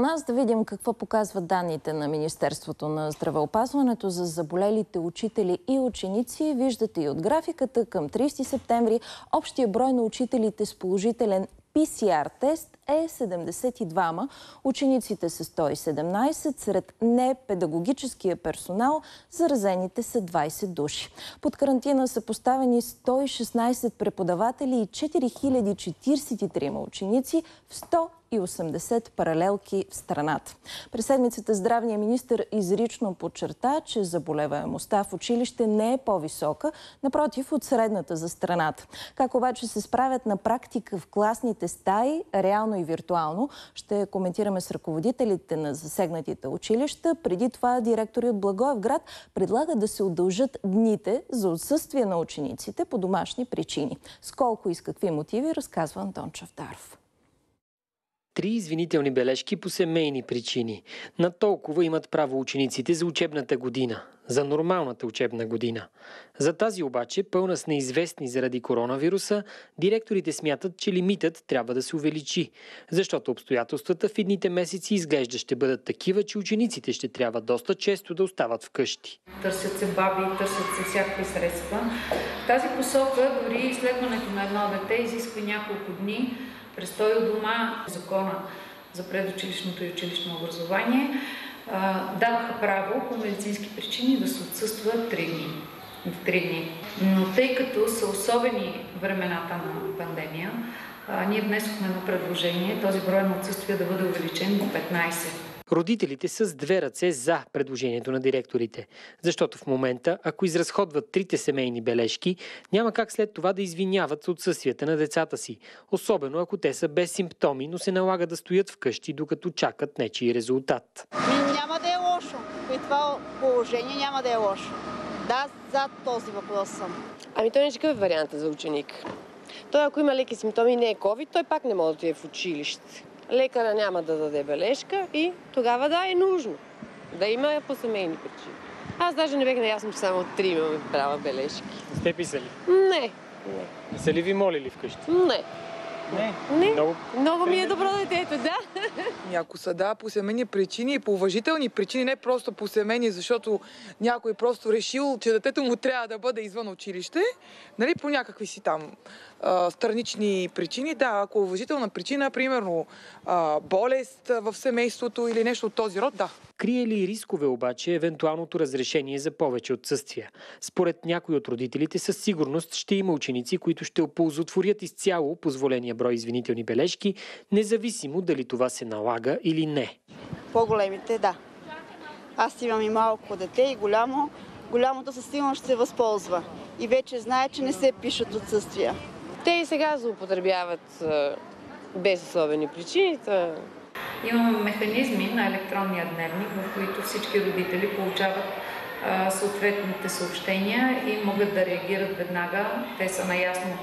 нас да видим какво показват данните на Министерството на здравеопазването за заболелите учители и ученици. Виждате и от графиката към 30 септември общия брой на учителите с положителен PCR тест е 72. Учениците са 117. Сред непедагогическия персонал заразените са 20 души. Под карантина са поставени 116 преподаватели и 4043 ученици в 100 и 80 паралелки в страната. През седмицата здравния министр изрично подчерта, че заболеваемостта в училище не е по-висока, напротив от средната за страната. Как обаче се справят на практика в класните стаи, реално и виртуално, ще коментираме с ръководителите на засегнатите училища. Преди това директори от Благоевград предлагат да се удължат дните за отсъствие на учениците по домашни причини. С колко и с какви мотиви разказва Антон Чавдаров. Три извинителни бележки по семейни причини. На толкова имат право учениците за учебната година, за нормалната учебна година. За тази обаче, пълна с неизвестни заради коронавируса, директорите смятат, че лимитът трябва да се увеличи, защото обстоятелствата в едните месеци изглежда ще бъдат такива, че учениците ще трябва доста често да остават вкъщи. Търсят се баби, търсят се всякакви средства. Тази посока дори изследването на едно дете изисква няколко дни престой у дома, закона за предучилищното и училищно образование, даваха право по медицински причини да се отсъства 3 дни. В 3 дни. Но тъй като са особени времената на пандемия, ние внесохме на предложение този брой на отсъствия да бъде увеличен до 15. Родителите са с две ръце за предложението на директорите, защото в момента, ако изразходват трите семейни бележки, няма как след това да извиняват отсъствията на децата си, особено ако те са без симптоми, но се налага да стоят вкъщи, докато чакат нечи резултат. Няма да е лошо. При това положение няма да е лошо. Да, за този въпрос съм. Ами той не ще е варианта за ученик. Той ако има леки симптоми и не е COVID, той пак не може да отиде в училище лекара няма да даде бележка и тогава да, е нужно да има по семейни причини. Аз даже не бех наясно, че само три имаме права бележки. Сте писали? Не. Не. Не са ли ви молили вкъщи? Не. Не. Не. Много, Много ми е добро детето, да. Ако са да, по семейни причини и по уважителни причини, не просто по семейни, защото някой просто решил, че детето му трябва да бъде извън училище, нали, по някакви си там а, странични причини. Да, ако е уважителна причина, примерно а, болест в семейството или нещо от този род, да. Крие ли рискове обаче евентуалното разрешение за повече отсъствия? Според някои от родителите със сигурност ще има ученици, които ще оползотворят изцяло позволения брой извинителни бележки, независимо дали това се налага или не. По-големите, да. Аз имам и малко дете и голямо. Голямото със сигурност ще се възползва. И вече знае, че не се пишат отсъствия. Те и сега злоупотребяват без особени причини. Имаме механизми на електронния дневник, в които всички родители получават съответните съобщения и могат да реагират веднага. Те са наясно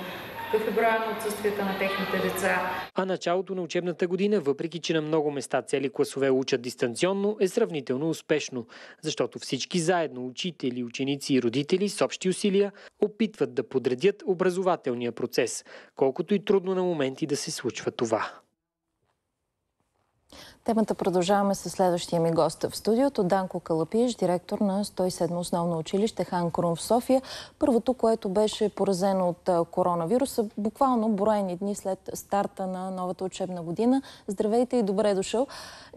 какъв е броя на отсъствията на техните деца. А началото на учебната година, въпреки че на много места цели класове учат дистанционно, е сравнително успешно, защото всички заедно, учители, ученици и родители с общи усилия, опитват да подредят образователния процес, колкото и трудно на моменти да се случва това. Темата продължаваме с следващия ми гост в студиото. Данко Калапиш, директор на 107 основно училище Хан Крум в София. Първото, което беше поразено от коронавируса, буквално броени дни след старта на новата учебна година. Здравейте и добре дошъл.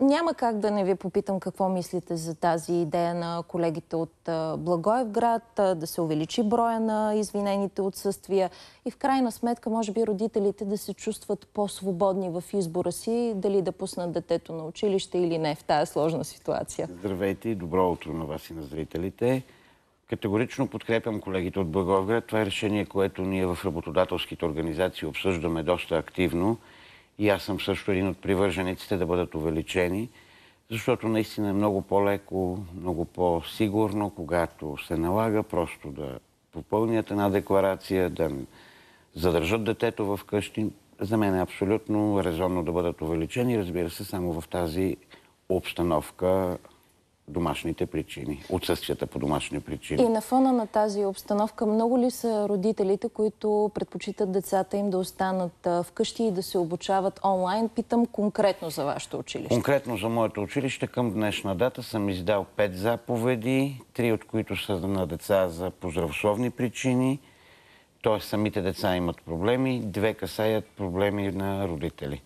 Няма как да не ви попитам какво мислите за тази идея на колегите от Благоевград, да се увеличи броя на извинените отсъствия и в крайна сметка, може би, родителите да се чувстват по-свободни в избора си, дали да пуснат детето на училище или не в тази сложна ситуация. Здравейте и добро утро на вас и на зрителите. Категорично подкрепям колегите от Благоевград. Това е решение, което ние в работодателските организации обсъждаме доста активно. И аз съм също един от привържениците да бъдат увеличени, защото наистина е много по-леко, много по-сигурно, когато се налага просто да попълнят една декларация, да задържат детето в къщи. За мен е абсолютно резонно да бъдат увеличени, разбира се, само в тази обстановка домашните причини, отсъствията по домашни причини. И на фона на тази обстановка, много ли са родителите, които предпочитат децата им да останат вкъщи и да се обучават онлайн? Питам конкретно за вашето училище. Конкретно за моето училище към днешна дата съм издал пет заповеди, три от които са на деца за поздравословни причини, т.е. самите деца имат проблеми, две касаят проблеми на родители.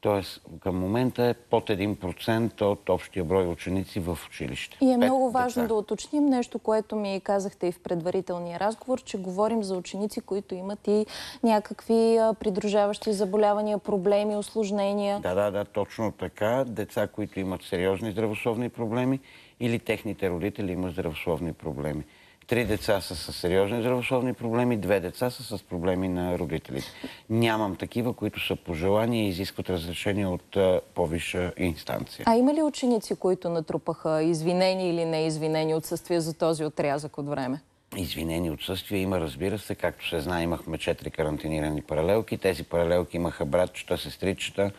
Тоест, към момента е под 1% от общия брой ученици в училище. И е много важно деца. да уточним нещо, което ми казахте и в предварителния разговор, че говорим за ученици, които имат и някакви придружаващи заболявания, проблеми, осложнения. Да, да, да, точно така. Деца, които имат сериозни здравословни проблеми или техните родители имат здравословни проблеми. Три деца са с сериозни здравословни проблеми, две деца са с проблеми на родителите. Нямам такива, които са пожелани и изискват разрешение от по-висша инстанция. А има ли ученици, които натрупаха извинени или неизвинени отсъствия за този отрязък от време? Извинени отсъствия има, разбира се. Както се знае, имахме четири карантинирани паралелки. Тези паралелки имаха братчета, сестричета,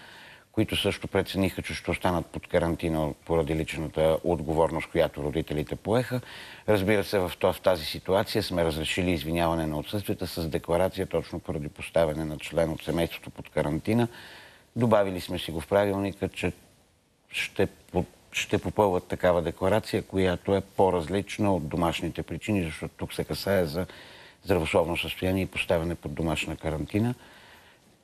които също прецениха, че ще останат под карантина поради личната отговорност, която родителите поеха. Разбира се, в тази ситуация сме разрешили извиняване на отсъствията с декларация точно поради поставяне на член от семейството под карантина. Добавили сме си го в правилника, че ще, ще попълват такава декларация, която е по-различна от домашните причини, защото тук се касае за здравословно състояние и поставяне под домашна карантина.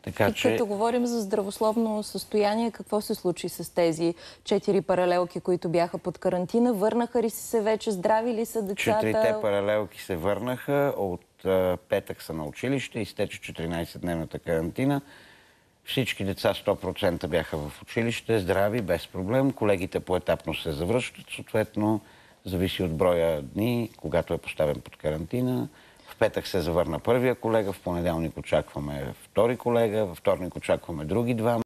Така, и че... като говорим за здравословно състояние, какво се случи с тези четири паралелки, които бяха под карантина? Върнаха ли се вече? Здрави ли са децата? Четирите паралелки се върнаха. От а, петък са на училище. Изтече 14-дневната карантина. Всички деца 100% бяха в училище, здрави, без проблем. Колегите поетапно се завръщат, съответно, зависи от броя дни, когато е поставен под карантина петък се завърна първия колега, в понеделник очакваме втори колега, във вторник очакваме други два.